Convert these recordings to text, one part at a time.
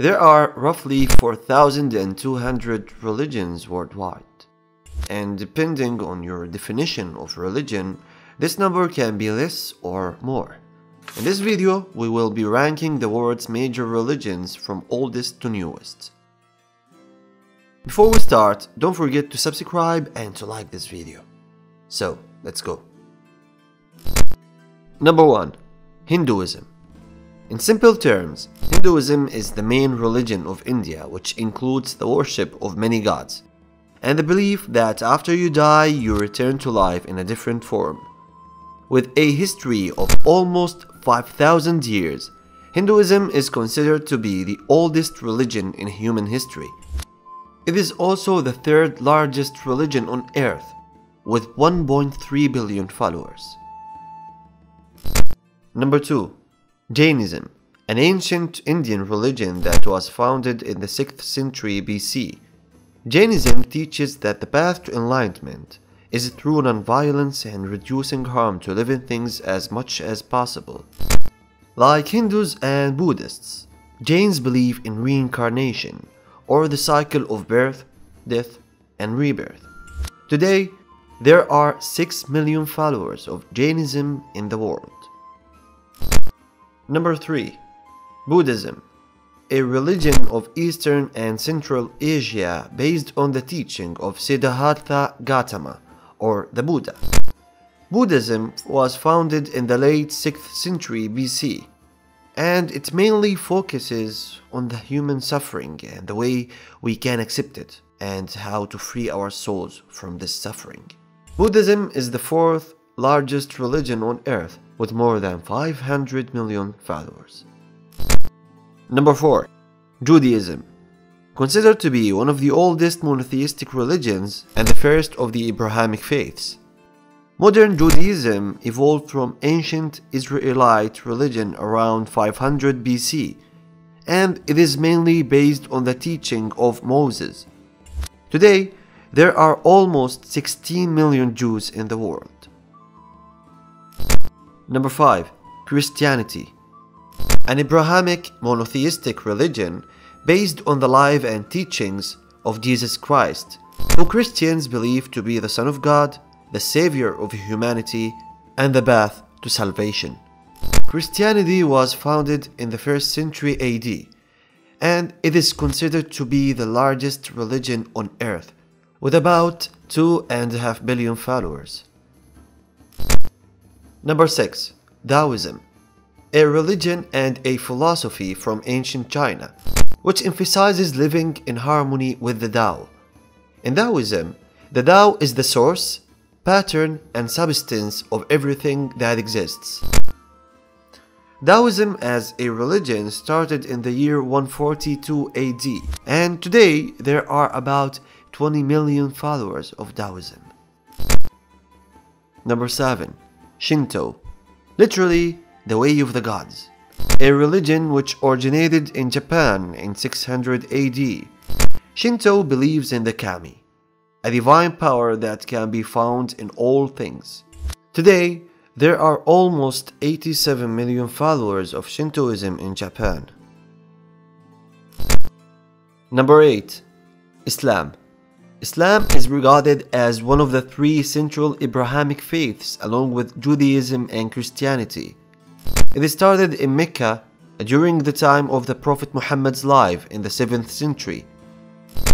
There are roughly 4,200 religions worldwide. And depending on your definition of religion, this number can be less or more. In this video, we will be ranking the world's major religions from oldest to newest. Before we start, don't forget to subscribe and to like this video. So, let's go. Number 1. Hinduism. In simple terms, Hinduism is the main religion of India which includes the worship of many gods and the belief that after you die you return to life in a different form. With a history of almost 5000 years, Hinduism is considered to be the oldest religion in human history. It is also the third largest religion on earth with 1.3 billion followers. Number 2. Jainism, an ancient Indian religion that was founded in the 6th century BC. Jainism teaches that the path to enlightenment is through nonviolence and reducing harm to living things as much as possible. Like Hindus and Buddhists, Jains believe in reincarnation, or the cycle of birth, death, and rebirth. Today, there are 6 million followers of Jainism in the world. Number 3. Buddhism, a religion of Eastern and Central Asia based on the teaching of Siddhartha Gautama, or the Buddha. Buddhism was founded in the late 6th century BC, and it mainly focuses on the human suffering and the way we can accept it, and how to free our souls from this suffering. Buddhism is the fourth largest religion on earth with more than 500 million followers. Number 4. Judaism. Considered to be one of the oldest monotheistic religions and the first of the Abrahamic faiths. Modern Judaism evolved from ancient Israelite religion around 500 BC, and it is mainly based on the teaching of Moses. Today, there are almost 16 million Jews in the world. Number 5. Christianity an Abrahamic monotheistic religion based on the life and teachings of Jesus Christ, who Christians believe to be the Son of God, the Savior of humanity, and the path to salvation. Christianity was founded in the 1st century AD, and it is considered to be the largest religion on earth, with about 2.5 billion followers. Number 6. Taoism a religion and a philosophy from ancient China, which emphasizes living in harmony with the Tao. In Taoism, the Tao is the source, pattern, and substance of everything that exists. Taoism as a religion started in the year 142 AD, and today there are about 20 million followers of Taoism. Number 7. Shinto. Literally, the Way of the Gods, a religion which originated in Japan in 600 AD. Shinto believes in the kami, a divine power that can be found in all things. Today, there are almost 87 million followers of Shintoism in Japan. Number 8. Islam Islam is regarded as one of the three central Abrahamic faiths along with Judaism and Christianity. It started in Mecca during the time of the Prophet Muhammad's life in the 7th century.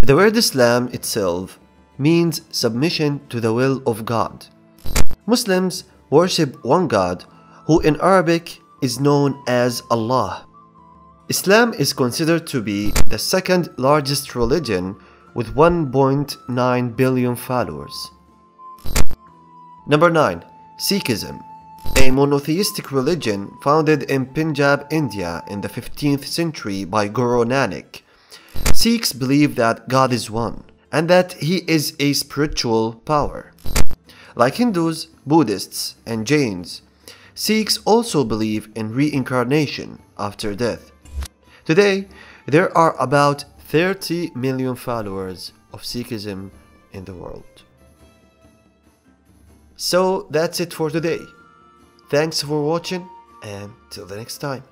The word Islam itself means submission to the will of God. Muslims worship one God who in Arabic is known as Allah. Islam is considered to be the second largest religion with 1.9 billion followers. Number 9. Sikhism a monotheistic religion founded in Punjab, India in the 15th century by Guru Nanak. Sikhs believe that God is one and that he is a spiritual power. Like Hindus, Buddhists, and Jains, Sikhs also believe in reincarnation after death. Today, there are about 30 million followers of Sikhism in the world. So that's it for today. Thanks for watching and till the next time.